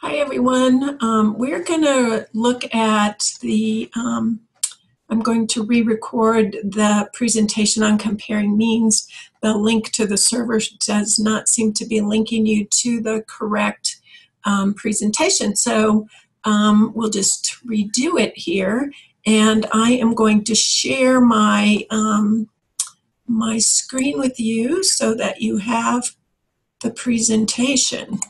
Hi, everyone. Um, we're going to look at the, um, I'm going to re-record the presentation on comparing means. The link to the server does not seem to be linking you to the correct um, presentation. So um, we'll just redo it here. And I am going to share my, um, my screen with you so that you have the presentation.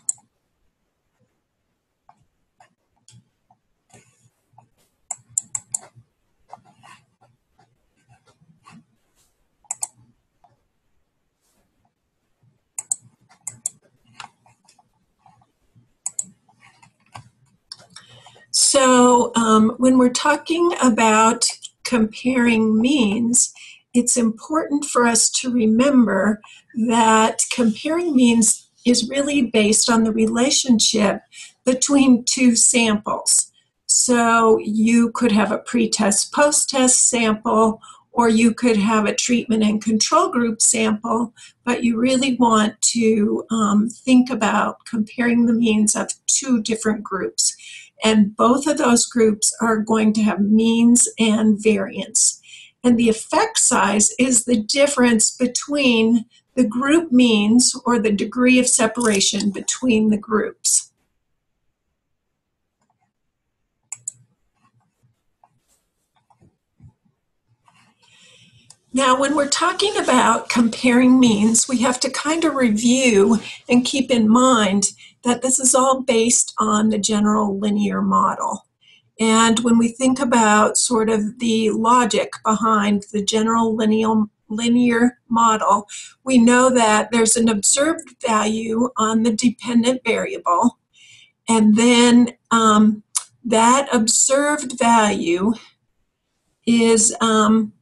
So um, when we're talking about comparing means, it's important for us to remember that comparing means is really based on the relationship between two samples. So you could have a pre-test, post-test sample, or you could have a treatment and control group sample, but you really want to um, think about comparing the means of two different groups. And both of those groups are going to have means and variance. And the effect size is the difference between the group means or the degree of separation between the groups. Now, when we're talking about comparing means, we have to kind of review and keep in mind that this is all based on the general linear model. And when we think about sort of the logic behind the general linear, linear model, we know that there's an observed value on the dependent variable, and then um, that observed value is um,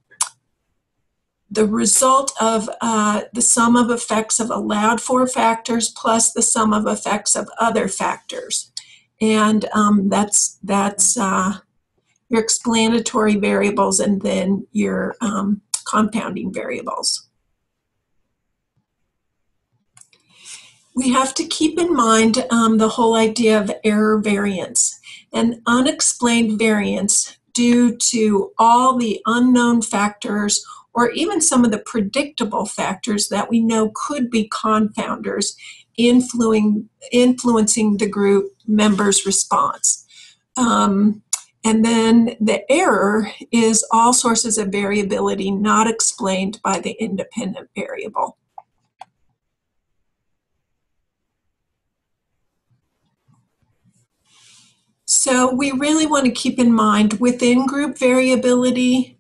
the result of uh, the sum of effects of allowed for factors plus the sum of effects of other factors. And um, that's, that's uh, your explanatory variables and then your um, compounding variables. We have to keep in mind um, the whole idea of error variance. and unexplained variance due to all the unknown factors or even some of the predictable factors that we know could be confounders influencing, the group members' response. Um, and then the error is all sources of variability not explained by the independent variable. So we really want to keep in mind within group variability,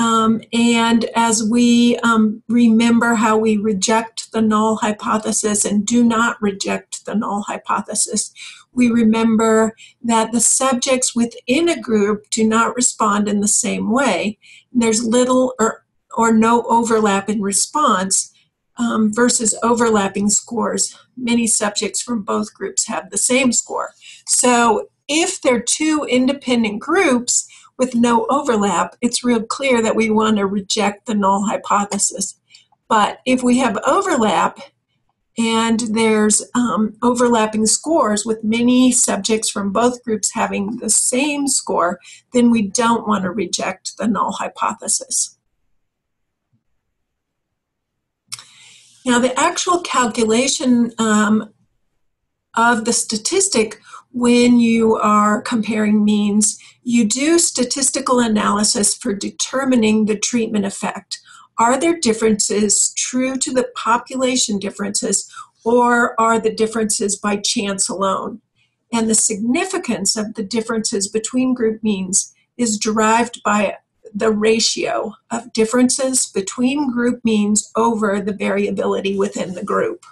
um, and as we um, remember how we reject the null hypothesis and do not reject the null hypothesis, we remember that the subjects within a group do not respond in the same way. There's little or, or no overlap in response um, versus overlapping scores. Many subjects from both groups have the same score. So if they're two independent groups, with no overlap, it's real clear that we want to reject the null hypothesis. But if we have overlap and there's um, overlapping scores with many subjects from both groups having the same score, then we don't want to reject the null hypothesis. Now, the actual calculation um, of the statistic when you are comparing means, you do statistical analysis for determining the treatment effect. Are there differences true to the population differences, or are the differences by chance alone? And the significance of the differences between group means is derived by the ratio of differences between group means over the variability within the group.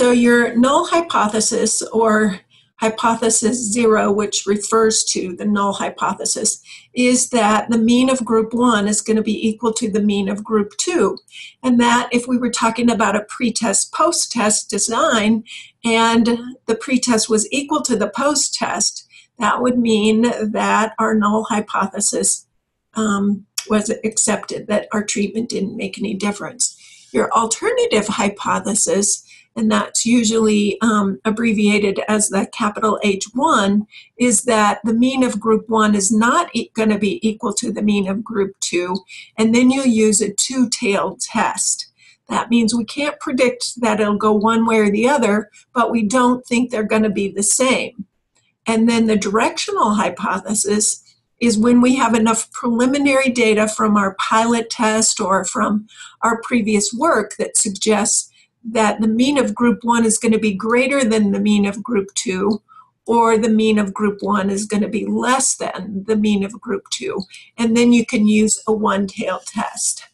So your null hypothesis or hypothesis zero, which refers to the null hypothesis, is that the mean of group one is going to be equal to the mean of group two. And that if we were talking about a pretest post-test design and the pretest was equal to the post-test, that would mean that our null hypothesis um, was accepted, that our treatment didn't make any difference. Your alternative hypothesis, and that's usually um, abbreviated as the capital H1, is that the mean of group 1 is not e- going to be equal to the mean of group 2, and then you'll use a two tailed test. That means we can't predict that it'll go one way or the other, but we don't think they're going to be the same. And then the directional hypothesis is when we have enough preliminary data from our pilot test or from our previous work that suggests that the mean of group one is going to be greater than the mean of group two, or the mean of group one is going to be less than the mean of group two. And then you can use a one tail test.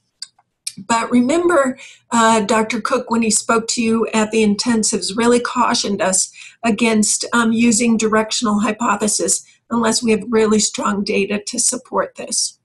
But remember, uh, Dr. Cook, when he spoke to you at the intensives, really cautioned us against um, using directional hypothesis unless we have really strong data to support this.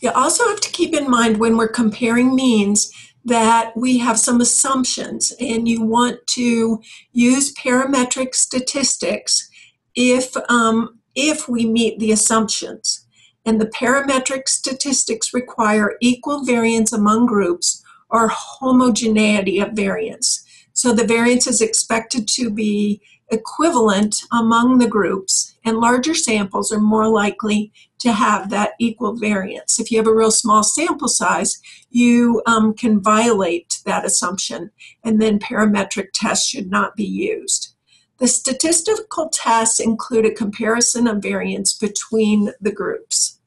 You also have to keep in mind when we're comparing means that we have some assumptions and you want to use parametric statistics if, um, if we meet the assumptions and the parametric statistics require equal variance among groups or homogeneity of variance. So the variance is expected to be equivalent among the groups, and larger samples are more likely to have that equal variance. If you have a real small sample size, you um, can violate that assumption, and then parametric tests should not be used. The statistical tests include a comparison of variance between the groups.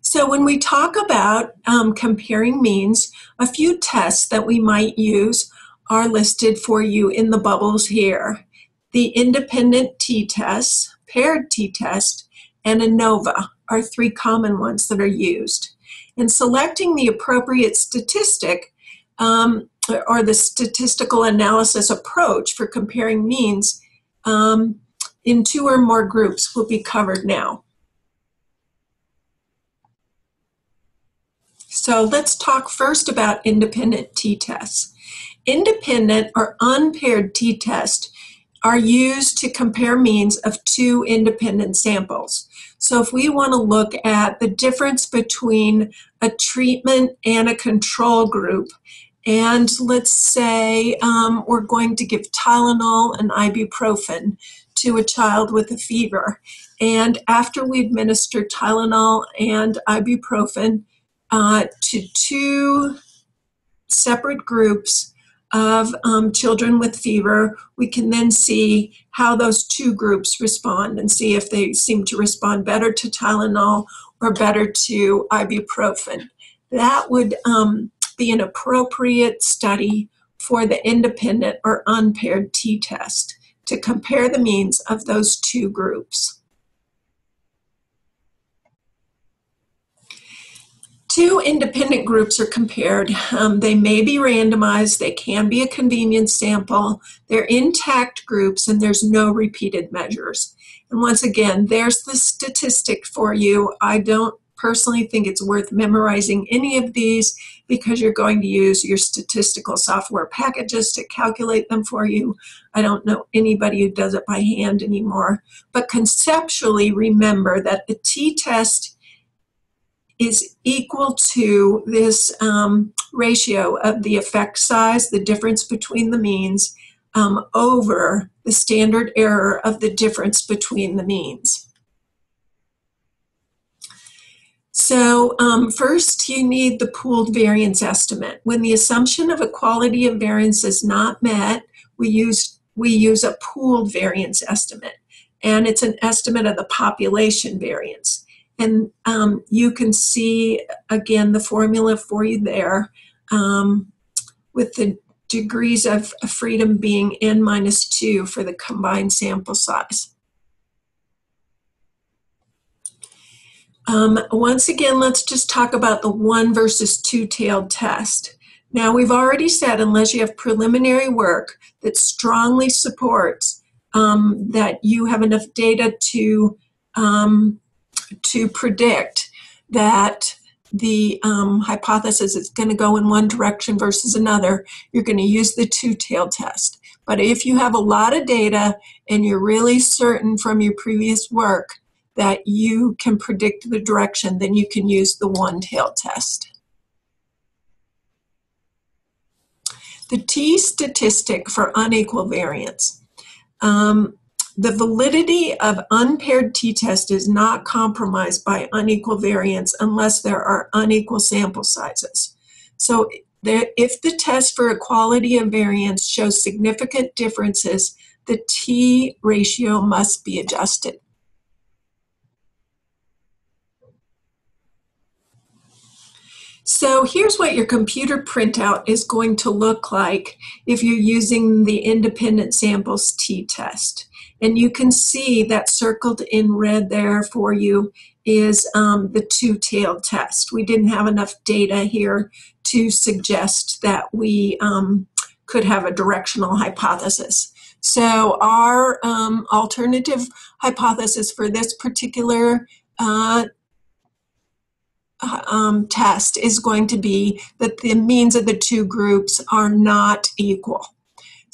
So, when we talk about um, comparing means, a few tests that we might use are listed for you in the bubbles here. The independent t-test, paired t-test, and ANOVA are three common ones that are used. In selecting the appropriate statistic, um, or the statistical analysis approach for comparing means um, in two or more groups will be covered now. So let's talk first about independent t-tests. Independent or unpaired t-test are used to compare means of two independent samples. So if we want to look at the difference between a treatment and a control group, and let's say um, we're going to give Tylenol and ibuprofen to a child with a fever. And after we administer Tylenol and ibuprofen uh, to two separate groups, of um, children with fever, we can then see how those two groups respond and see if they seem to respond better to Tylenol or better to ibuprofen. That would um, be an appropriate study for the independent or unpaired t test to compare the means of those two groups. Two independent groups are compared. Um, they may be randomized, they can be a convenience sample, they're intact groups, and there's no repeated measures. And once again, there's the statistic for you. I don't personally think it's worth memorizing any of these because you're going to use your statistical software packages to calculate them for you. I don't know anybody who does it by hand anymore. But conceptually, remember that the t test is equal to this um, ratio of the effect size, the difference between the means, um, over the standard error of the difference between the means. So um, first you need the pooled variance estimate. When the assumption of equality of variance is not met, we use, we use a pooled variance estimate. And it's an estimate of the population variance. And um, you can see again the formula for you there um, with the degrees of freedom being n minus 2 for the combined sample size. Um, once again, let's just talk about the one versus two-tailed test. Now, we've already said, unless you have preliminary work that strongly supports um, that you have enough data to um, to predict that the um, hypothesis is going to go in one direction versus another, you're going to use the two tailed test. But if you have a lot of data and you're really certain from your previous work that you can predict the direction, then you can use the one-tailed test. The t statistic for unequal variance. Um, the validity of unpaired t-test is not compromised by unequal variance unless there are unequal sample sizes. So if the test for equality of variance shows significant differences, the t ratio must be adjusted. So here's what your computer printout is going to look like if you're using the independent samples t-test. And you can see that circled in red there for you is um, the two-tailed test. We didn't have enough data here to suggest that we um, could have a directional hypothesis. So our um, alternative hypothesis for this particular uh, um, test is going to be that the means of the two groups are not equal.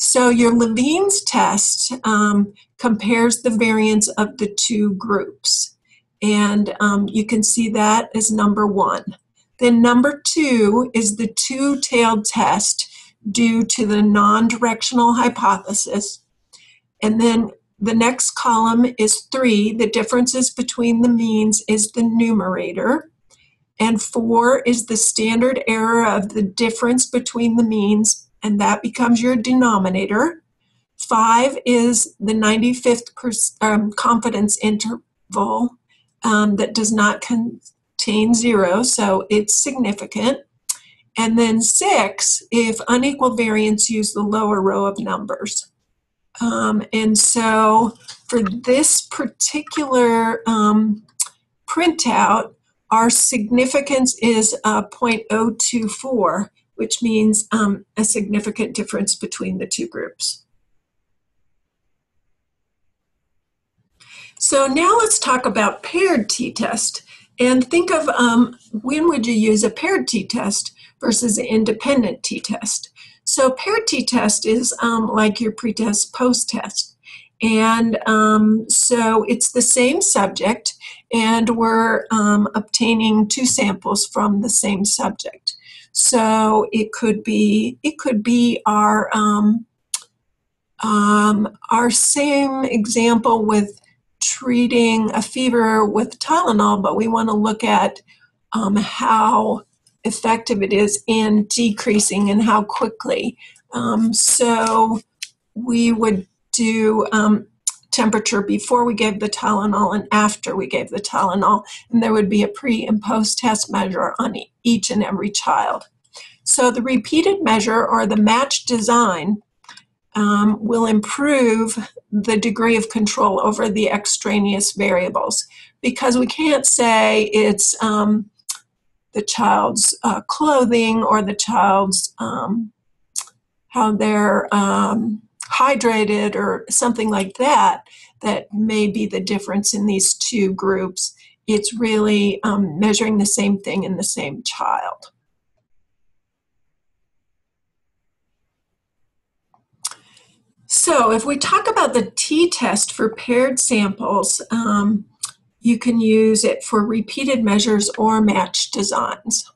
So your Levene's test um, compares the variance of the two groups. And um, you can see that as number one. Then number two is the two-tailed test due to the non-directional hypothesis. And then the next column is three. The differences between the means is the numerator. And four is the standard error of the difference between the means, and that becomes your denominator. Five is the 95th um, confidence interval um, that does not contain zero, so it's significant. And then six, if unequal variance, use the lower row of numbers. Um, and so for this particular um, printout, our significance is uh, 0.024, which means um, a significant difference between the two groups. So now let's talk about paired t-test and think of um, when would you use a paired t-test versus an independent t-test. So paired t-test is um, like your pretest post-test. And um, so it's the same subject, and we're um, obtaining two samples from the same subject. So it could be it could be our um, um our same example with treating a fever with Tylenol, but we want to look at um, how effective it is in decreasing and how quickly. Um, so we would do um, temperature before we gave the Tylenol and after we gave the Tylenol, and there would be a pre and post test measure on each and every child. So the repeated measure or the match design um, will improve the degree of control over the extraneous variables because we can't say it's um, the child's uh, clothing or the child's um, how they're um, hydrated or something like that that may be the difference in these two groups. It's really um, measuring the same thing in the same child. So if we talk about the t-test for paired samples, um, you can use it for repeated measures or match designs.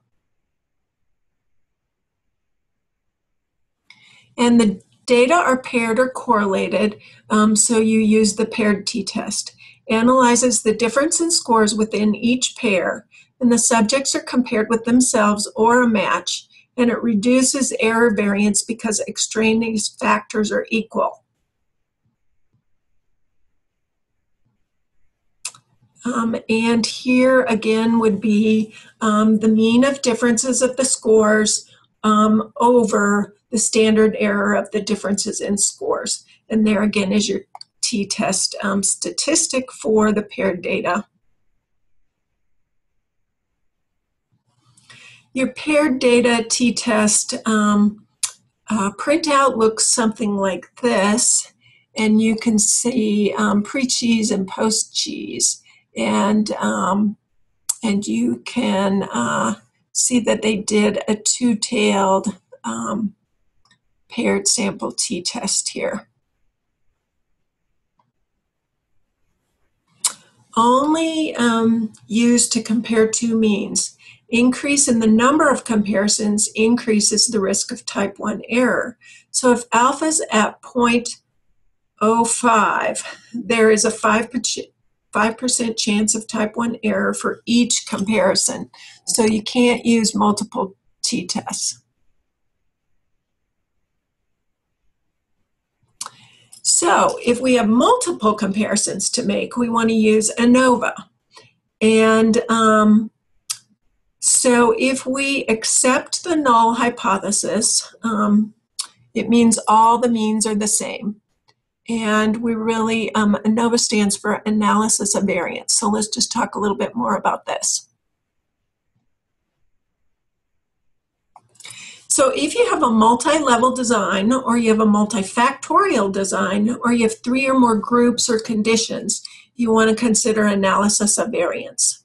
And the Data are paired or correlated, um, so you use the paired t-test. Analyzes the difference in scores within each pair, and the subjects are compared with themselves or a match, and it reduces error variance because extraneous factors are equal. Um, and here again would be um, the mean of differences of the scores um, over the standard error of the differences in scores. And there again is your t-test um, statistic for the paired data. Your paired data t-test um, uh, printout looks something like this. And you can see um, pre-cheese and post-cheese. And, um, and you can uh, see that they did a two-tailed um, paired sample t-test here. only um, used to compare two means. Increase in the number of comparisons increases the risk of type 1 error. So if alpha is at 0.05, there is a 5%, 5% chance of type 1 error for each comparison. So you can't use multiple t-tests. So if we have multiple comparisons to make, we want to use ANOVA. And um, so if we accept the null hypothesis, um, it means all the means are the same. And we really, um, ANOVA stands for analysis of variance. So let's just talk a little bit more about this. So if you have a multi-level design or you have a multifactorial design or you have three or more groups or conditions, you want to consider analysis of variance.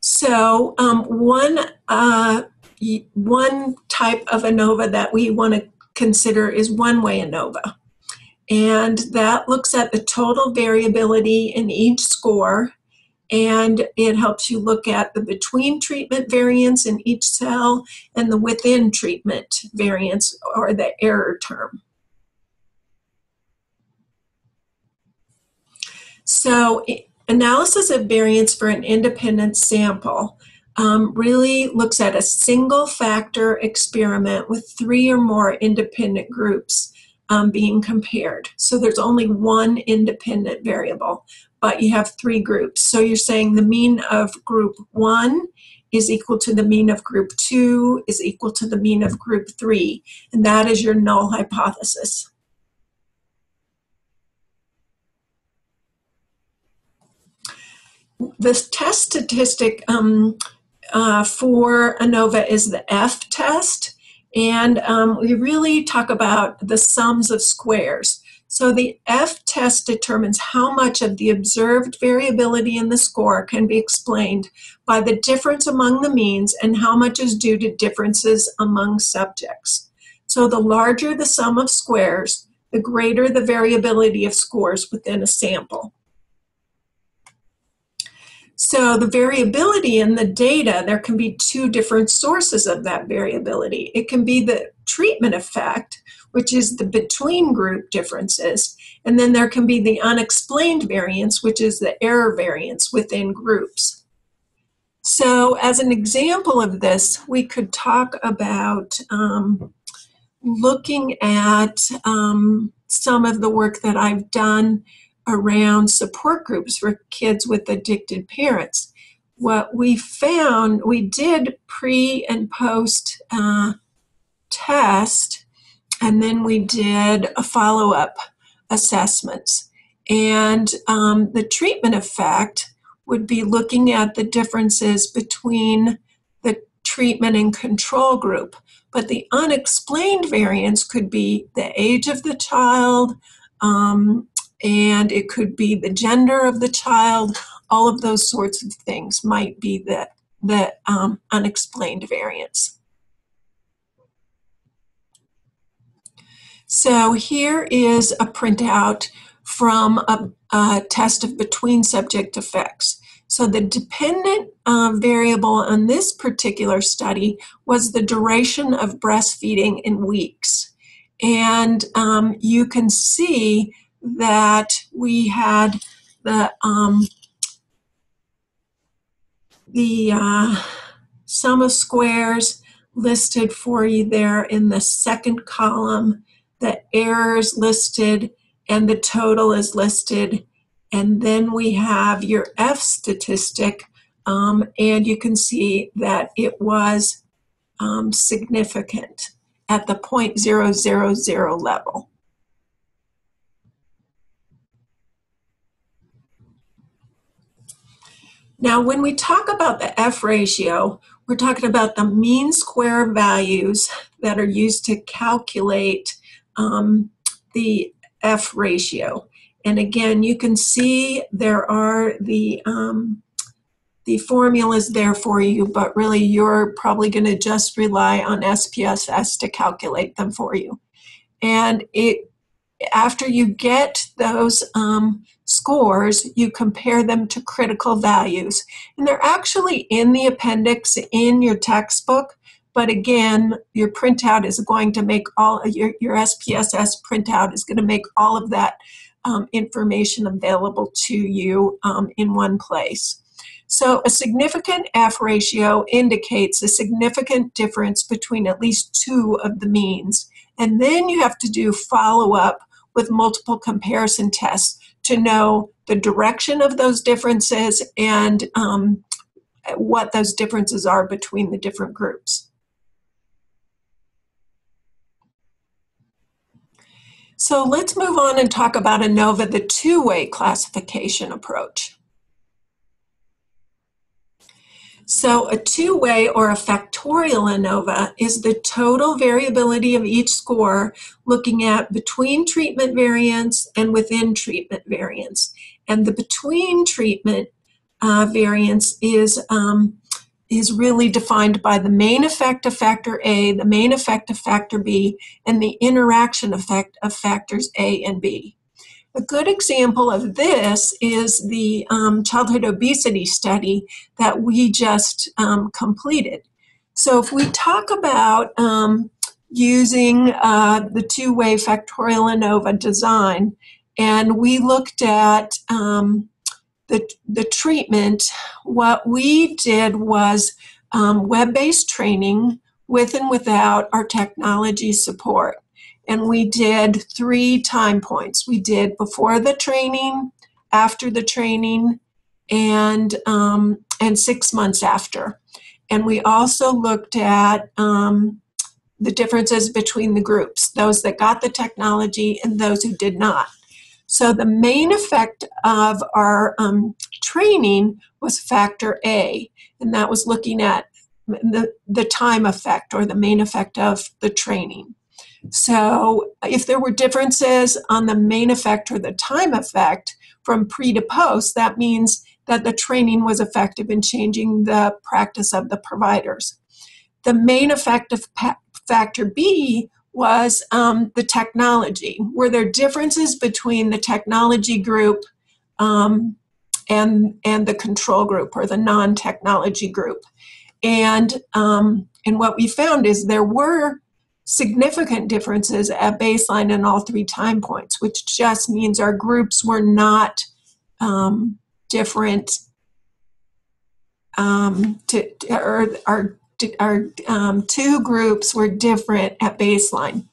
So um, one, uh, one type of ANOVA that we want to consider is one-way ANOVA. And that looks at the total variability in each score and it helps you look at the between treatment variance in each cell and the within treatment variance or the error term. So analysis of variance for an independent sample um, really looks at a single factor experiment with three or more independent groups um, being compared. So there's only one independent variable, but you have three groups. So you're saying the mean of group one is equal to the mean of group two is equal to the mean of group three, and that is your null hypothesis. The test statistic um, uh, for ANOVA is the F test, and um, we really talk about the sums of squares. So the F test determines how much of the observed variability in the score can be explained by the difference among the means and how much is due to differences among subjects. So the larger the sum of squares, the greater the variability of scores within a sample. So the variability in the data, there can be two different sources of that variability. It can be the treatment effect, which is the between group differences. And then there can be the unexplained variance, which is the error variance within groups. So as an example of this, we could talk about um, looking at um, some of the work that I've done around support groups for kids with addicted parents. What we found, we did pre and post uh, test and then we did a follow up assessments. And um, the treatment effect would be looking at the differences between the treatment and control group. But the unexplained variance could be the age of the child, um, and it could be the gender of the child. All of those sorts of things might be the, the um, unexplained variance. So here is a printout from a, a test of between subject effects. So the dependent uh, variable on this particular study was the duration of breastfeeding in weeks. And um, you can see that we had the um, the uh, sum of squares listed for you there in the second column the errors listed and the total is listed. And then we have your F statistic, um, and you can see that it was um, significant at the 0.000 level. Now, when we talk about the F ratio, we're talking about the mean square values that are used to calculate um, the F ratio. And again, you can see there are the um, the formulas there for you, but really you're probably going to just rely on SPSS to calculate them for you. And it after you get those um, scores, you compare them to critical values. And they're actually in the appendix in your textbook. But again, your printout is going to make all your, your SPSS printout is going to make all of that um, information available to you um, in one place. So, a significant F ratio indicates a significant difference between at least two of the means. And then you have to do follow up with multiple comparison tests to know the direction of those differences and um, what those differences are between the different groups. So let's move on and talk about ANOVA, the two-way classification approach. So a two-way or a factorial ANOVA is the total variability of each score looking at between treatment variance and within treatment variance. And the between treatment uh, variance is, um, is really defined by the main effect of factor A, the main effect of factor B, and the interaction effect of factors A and B. A good example of this is the um, childhood obesity study that we just um, completed. So, if we talk about um, using uh, the two way factorial ANOVA design, and we looked at um, the, the treatment, what we did was um, web based training with and without our technology support and we did three time points. We did before the training, after the training, and um, and six months after. And we also looked at um, the differences between the groups, those that got the technology and those who did not. So the main effect of our um, training was factor A, and that was looking at the, the time effect or the main effect of the training. So, if there were differences on the main effect or the time effect from pre to post, that means that the training was effective in changing the practice of the providers. The main effect of factor B was um, the technology. Were there differences between the technology group um, and and the control group or the non-technology group? And um, and what we found is there were significant differences at baseline and all three time points, which just means our groups were not um, different. Um, to, or our our um, two groups were different at baseline.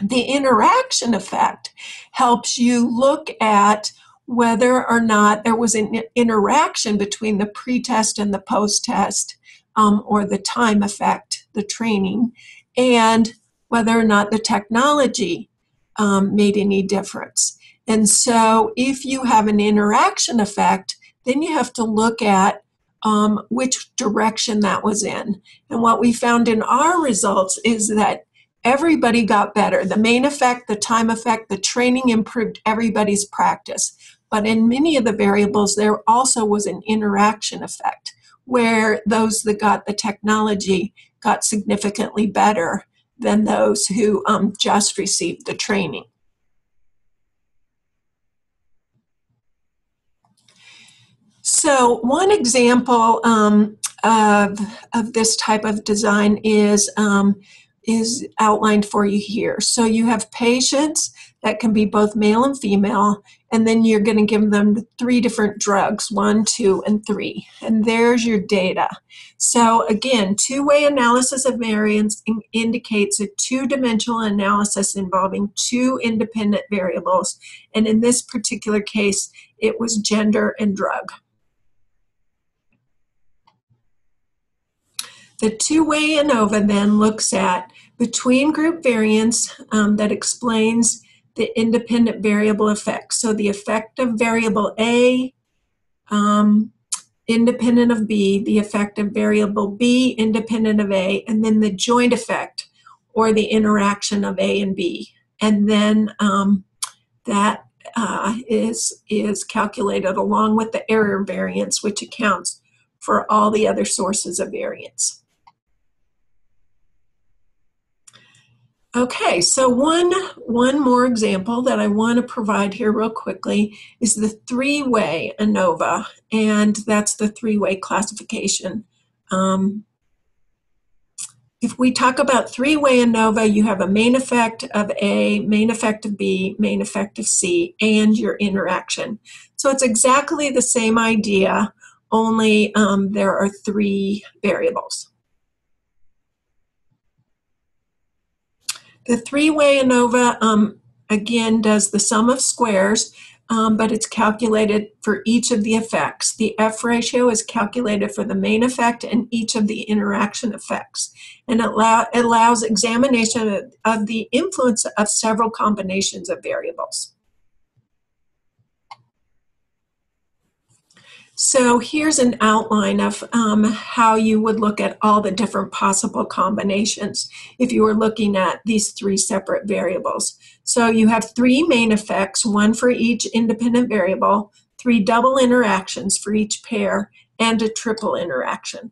The interaction effect helps you look at whether or not there was an interaction between the pre-test and the post-test um, or the time effect, the training, and whether or not the technology um, made any difference. And so, if you have an interaction effect, then you have to look at um, which direction that was in. And what we found in our results is that everybody got better. The main effect, the time effect, the training improved everybody's practice. But in many of the variables, there also was an interaction effect where those that got the technology got significantly better than those who um, just received the training. So one example um, of, of this type of design is, um, is outlined for you here. So you have patients that can be both male and female, and then you're going to give them three different drugs one, two, and three. And there's your data. So, again, two way analysis of variance in- indicates a two dimensional analysis involving two independent variables. And in this particular case, it was gender and drug. The two way ANOVA then looks at between group variance um, that explains the independent variable effect. So the effect of variable A um, independent of B, the effect of variable B independent of A, and then the joint effect or the interaction of A and B. And then um, that uh, is is calculated along with the error variance, which accounts for all the other sources of variance. Okay, so one one more example that I want to provide here real quickly is the three-way ANOVA, and that's the three-way classification. Um, if we talk about three-way ANOVA, you have a main effect of A, main effect of B, main effect of C, and your interaction. So it's exactly the same idea, only um, there are three variables. The three-way ANOVA, um, again, does the sum of squares, um, but it's calculated for each of the effects. The F ratio is calculated for the main effect and each of the interaction effects. And it, allow, allows examination of, of the influence of several combinations of variables. So here's an outline of um, how you would look at all the different possible combinations if you were looking at these three separate variables. So you have three main effects, one for each independent variable, three double interactions for each pair, and a triple interaction.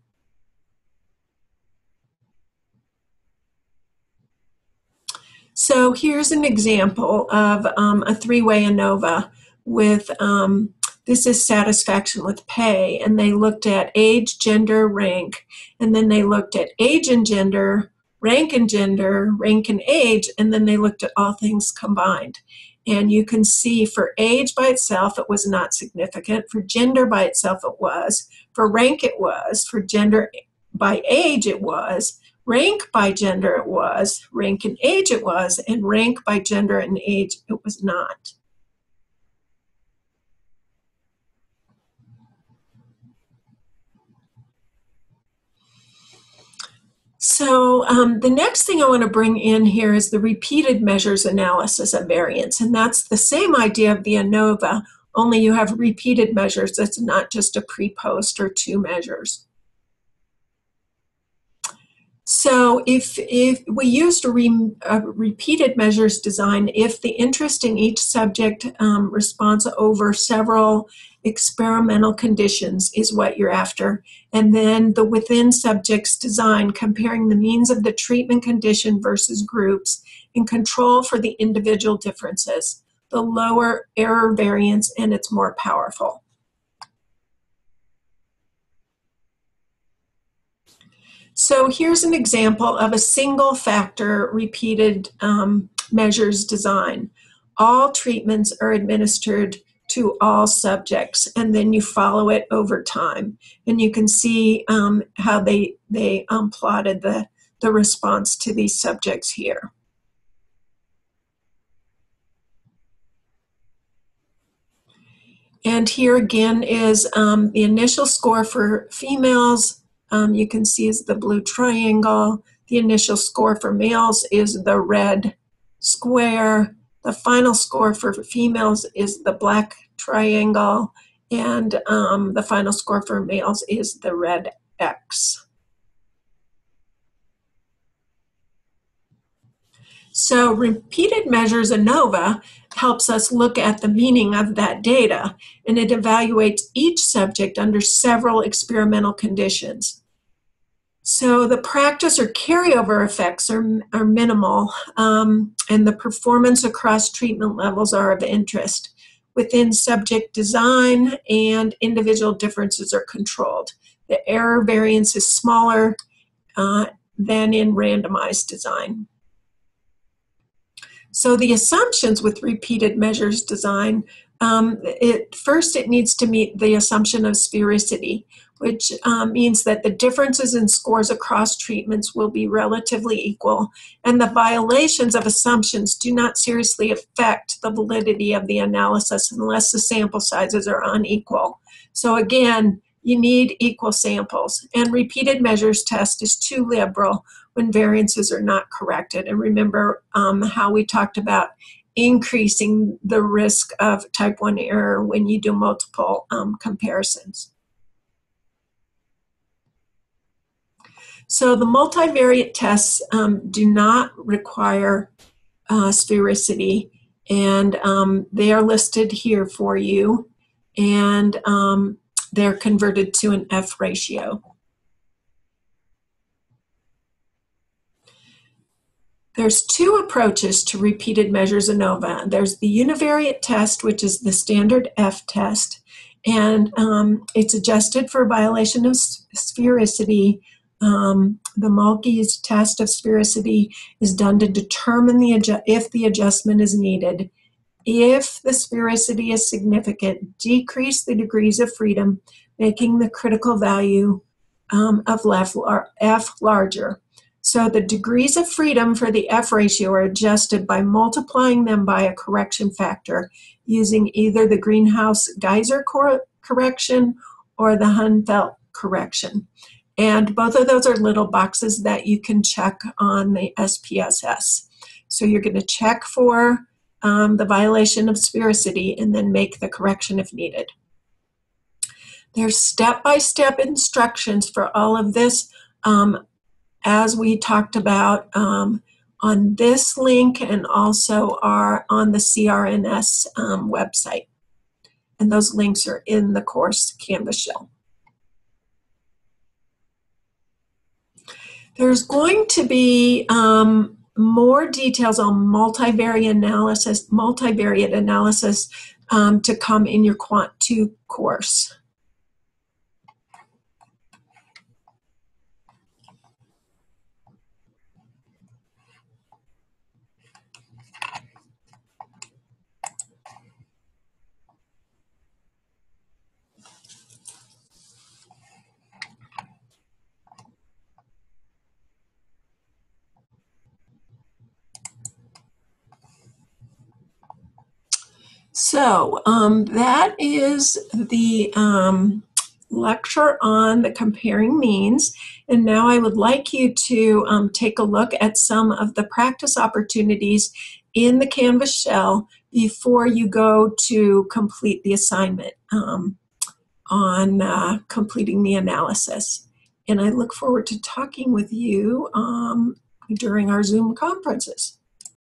So here's an example of um, a three-way ANOVA with um, this is satisfaction with pay. And they looked at age, gender, rank, and then they looked at age and gender, rank and gender, rank and age, and then they looked at all things combined. And you can see for age by itself, it was not significant. For gender by itself, it was. For rank, it was. For gender by age, it was. Rank by gender, it was. Rank and age, it was. And rank by gender and age, it was not. So um, the next thing I want to bring in here is the repeated measures analysis of variance. And that's the same idea of the ANOVA, only you have repeated measures. It's not just a pre-post or two measures. So if, if we used a, re, a, repeated measures design, if the interest in each subject um, responds over several experimental conditions is what you're after. And then the within subjects design, comparing the means of the treatment condition versus groups and control for the individual differences. The lower error variance and it's more powerful. So here's an example of a single factor repeated um, measures design. All treatments are administered to all subjects and then you follow it over time. And you can see um, how they they um, plotted the the response to these subjects here. And here again is um, the initial score for females. Um, you can see is the blue triangle. The initial score for males is the red square. The final score for females is the black triangle, and um, the final score for males is the red X. So repeated measures ANOVA helps us look at the meaning of that data, and it evaluates each subject under several experimental conditions. So the practice or carryover effects are, are minimal, um, and the performance across treatment levels are of interest. Within subject design and individual differences are controlled. The error variance is smaller uh, than in randomized design. So the assumptions with repeated measures design, um, it, first it needs to meet the assumption of sphericity which um, means that the differences in scores across treatments will be relatively equal, and the violations of assumptions do not seriously affect the validity of the analysis unless the sample sizes are unequal. So again, you need equal samples, and repeated measures test is too liberal when variances are not corrected. And remember um, how we talked about increasing the risk of type 1 error when you do multiple um, comparisons. So the multivariate tests um, do not require uh, sphericity, and um, they are listed here for you, and um, they're converted to an F ratio. There's two approaches to repeated measures ANOVA. There's the univariate test, which is the standard F test, and um, it's adjusted for violation of sphericity. Um, the Mauchly's test of sphericity is done to determine the adju- if the adjustment is needed. If the sphericity is significant, decrease the degrees of freedom, making the critical value um, of F larger. So the degrees of freedom for the F ratio are adjusted by multiplying them by a correction factor using either the Greenhouse Geisser cor- correction or the Huynh-Feldt correction. And both of those are little boxes that you can check on the SPSS. So you're going to check for um, the violation of sphericity and then make the correction if needed. There's step-by-step instructions for all of this. Um, as we talked about um, on this link and also are on the CRNS um, website. And those links are in the course Canvas Shell. There's going to be um, more details on multivariate analysis, multivariate analysis um, to come in your Quant 2 course. So um, that is the um, lecture on the comparing means. And now I would like you to um, take a look at some of the practice opportunities in the Canvas shell before you go to complete the assignment um, on uh, completing the analysis. And I look forward to talking with you um, during our Zoom conferences.